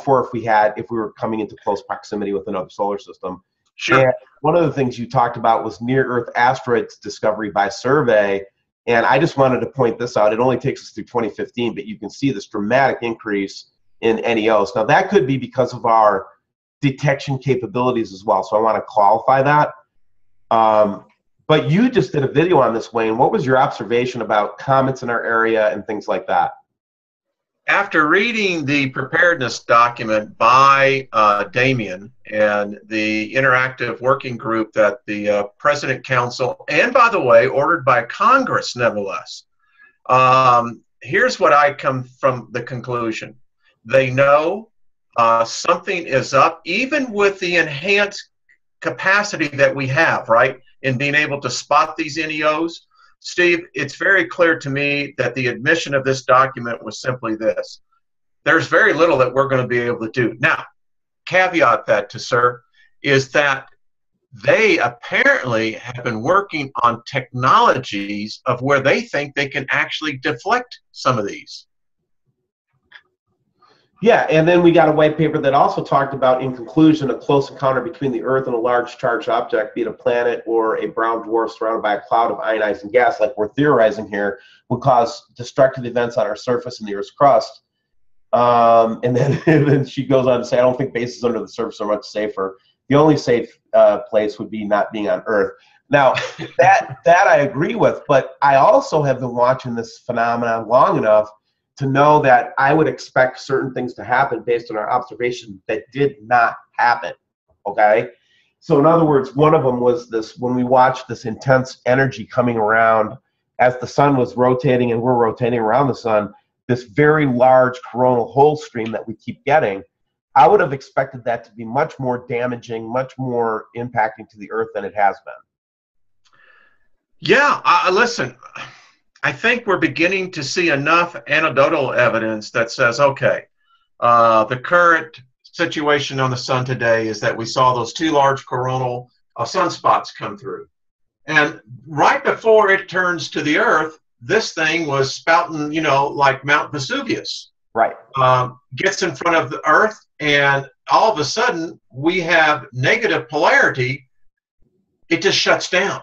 for if we had if we were coming into close proximity with another solar system. Sure. And one of the things you talked about was near Earth asteroids discovery by survey. And I just wanted to point this out. It only takes us through 2015, but you can see this dramatic increase in NEOs. Now, that could be because of our detection capabilities as well. So I want to qualify that. Um, but you just did a video on this, Wayne. What was your observation about comets in our area and things like that? After reading the preparedness document by uh, Damien and the interactive working group that the uh, President Council, and by the way, ordered by Congress, nevertheless, um, here's what I come from the conclusion. They know uh, something is up, even with the enhanced capacity that we have, right, in being able to spot these NEOs. Steve, it's very clear to me that the admission of this document was simply this. There's very little that we're going to be able to do. Now, caveat that to sir is that they apparently have been working on technologies of where they think they can actually deflect some of these. Yeah, and then we got a white paper that also talked about, in conclusion, a close encounter between the Earth and a large charged object, be it a planet or a brown dwarf surrounded by a cloud of ionizing gas, like we're theorizing here, would cause destructive events on our surface and the Earth's crust. Um, and, then, and then she goes on to say, I don't think bases under the surface are much safer. The only safe uh, place would be not being on Earth. Now, that that I agree with, but I also have been watching this phenomenon long enough to know that I would expect certain things to happen based on our observation that did not happen. Okay? So, in other words, one of them was this when we watched this intense energy coming around as the sun was rotating and we're rotating around the sun, this very large coronal hole stream that we keep getting. I would have expected that to be much more damaging, much more impacting to the earth than it has been. Yeah, uh, listen, I think we're beginning to see enough anecdotal evidence that says, okay, uh, the current situation on the sun today is that we saw those two large coronal uh, sunspots come through. And right before it turns to the Earth, this thing was spouting, you know, like Mount Vesuvius. Right. Um, gets in front of the Earth, and all of a sudden we have negative polarity. It just shuts down.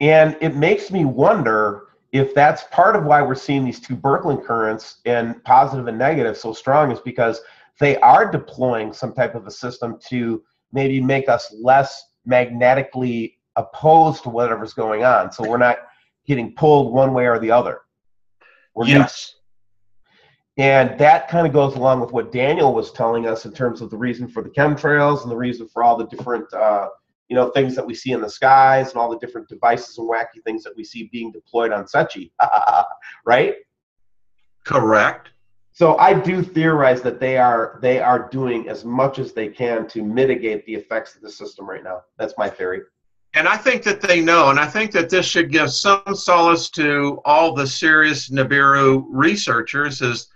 And it makes me wonder if that's part of why we're seeing these two Birkeland currents and positive and negative so strong is because they are deploying some type of a system to maybe make us less magnetically opposed to whatever's going on. So we're not getting pulled one way or the other. We're yes. And that kind of goes along with what Daniel was telling us in terms of the reason for the chemtrails and the reason for all the different uh, you know, things that we see in the skies and all the different devices and wacky things that we see being deployed on SECCHI, right? Correct. So I do theorize that they are they are doing as much as they can to mitigate the effects of the system right now. That's my theory. And I think that they know, and I think that this should give some solace to all the serious Nibiru researchers. Is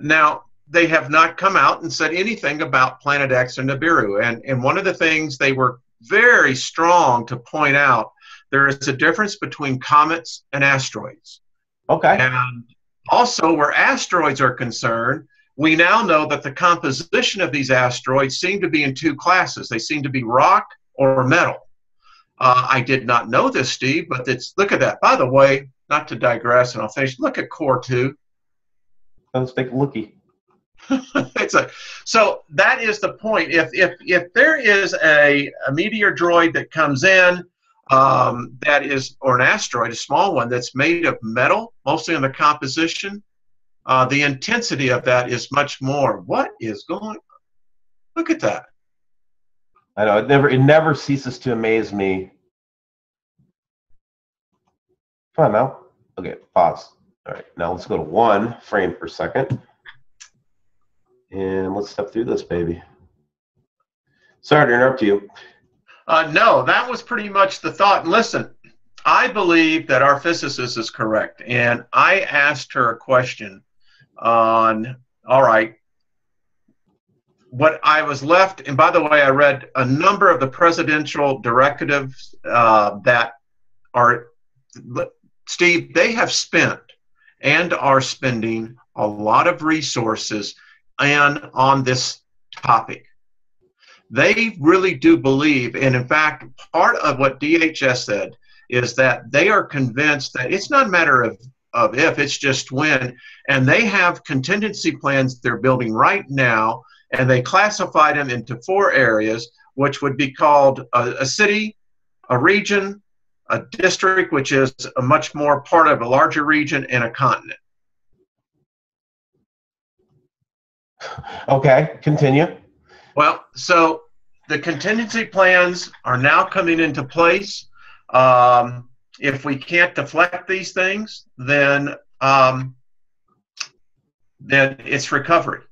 now they have not come out and said anything about Planet X or Nibiru, and and one of the things they were very strong to point out there is a difference between comets and asteroids. Okay. And also, where asteroids are concerned, we now know that the composition of these asteroids seem to be in two classes. They seem to be rock or metal. Uh, I did not know this, Steve, but it's look at that. By the way, not to digress, and I'll finish. Look at COR2. Let's take a looky. it's a, so that is the point. If if if there is a, a meteoroid that comes in um, that is or an asteroid, a small one that's made of metal, mostly in the composition, uh, the intensity of that is much more. What is going? Look at that. I know it never it never ceases to amaze me. Come on now. Okay, pause. All right, now let's go to one frame per second. And let's step through this baby. Sorry to interrupt you. Uh, no, that was pretty much the thought. Listen, I believe that our physicist is correct. And I asked her a question on, all right, what I was left, and by the way, I read a number of the presidential directives uh, that are, Steve, they have spent and are spending a lot of resources in on this topic. They really do believe, and in fact, part of what DHS said is that they are convinced that it's not a matter of, of if, it's just when. And they have contingency plans they're building right now, and they classify them into four areas, which would be called a, a city, a region, a district, which is a much more part of a larger region, and a continent. Okay, continue. Well, so the contingency plans are now coming into place. Um, if we can't deflect these things, then um, then it's recovery.